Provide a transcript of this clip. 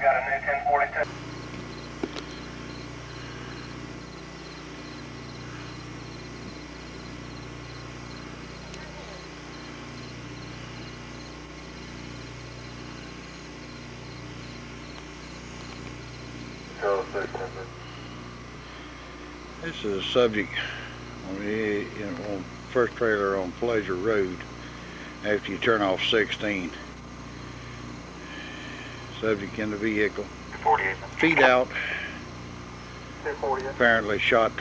Got a new 1042. This is a subject on, the, on first trailer on Pleasure Road after you turn off 16. Subject in the vehicle. 48. Feet out, apparently shot